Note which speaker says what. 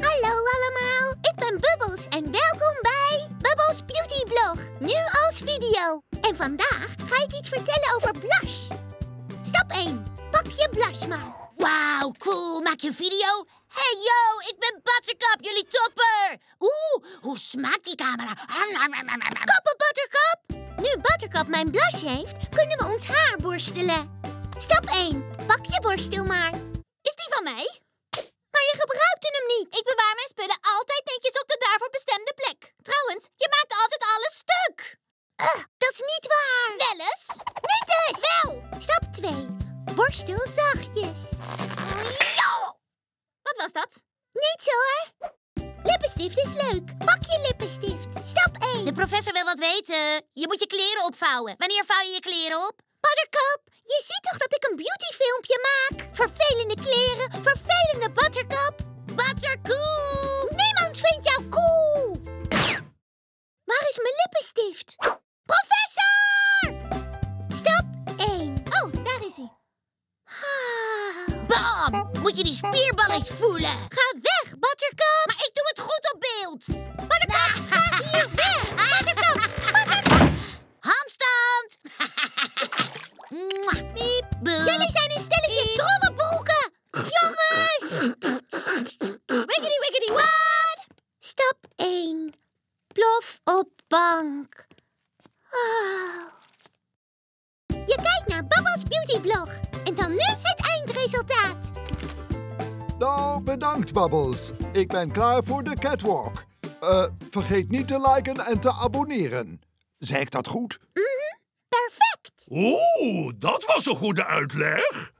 Speaker 1: Hallo allemaal, ik ben Bubbles en welkom bij Bubbles Beauty Blog. Nu als video. En vandaag ga ik iets vertellen over blush. Stap 1. Pak je blush maar.
Speaker 2: Wauw, cool. Maak je een video? Hey yo, ik ben Buttercup, jullie topper. Oeh, hoe smaakt die camera?
Speaker 1: Kappen Buttercup! Nu Buttercup mijn blush heeft, kunnen we ons haar borstelen. Stap 1. Pak je borstel maar.
Speaker 3: Is die van mij?
Speaker 1: Maar je gebruikte hem niet.
Speaker 3: Ik bewaar mijn spullen altijd netjes op de daarvoor bestemde plek. Trouwens, je maakt altijd alles stuk.
Speaker 1: Dat is niet waar.
Speaker 3: Wel eens?
Speaker 1: Niet dus.
Speaker 3: Wel.
Speaker 1: Stap 2. Borstel zachtjes.
Speaker 3: Wat was dat?
Speaker 1: Niets hoor. Lippenstift is leuk. Pak je lippenstift. Stap 1.
Speaker 2: De professor wil wat weten. Je moet je kleren opvouwen. Wanneer vouw je je kleren op?
Speaker 1: Buttercup, je ziet toch dat ik een beautyfilmpje maak? Vervelende kleren, vervelende Buttercup.
Speaker 2: Buttercool.
Speaker 1: Niemand vindt jou cool. Waar is mijn lippenstift? Professor! Stap 1.
Speaker 3: Oh, daar is hij.
Speaker 1: Ah.
Speaker 2: Bam! Moet je die spierballen eens voelen.
Speaker 1: Ga weg, Buttercup.
Speaker 2: Goed op beeld.
Speaker 1: Buttercup, ga hier weg. Buttercup,
Speaker 2: Handstand.
Speaker 3: Piep.
Speaker 1: Jullie zijn een stelletje trollenbroeken. Jongens.
Speaker 3: Wiggity wiggity what?
Speaker 1: Stap 1. Plof op bank. Oh. Je kijkt naar Baba's Beauty Blog. En dan nu het eindresultaat.
Speaker 4: Nou, bedankt, Bubbles. Ik ben klaar voor de catwalk. Eh, vergeet niet te liken en te abonneren. Zeg ik dat goed?
Speaker 1: Perfect.
Speaker 5: Oeh, dat was een goede uitleg.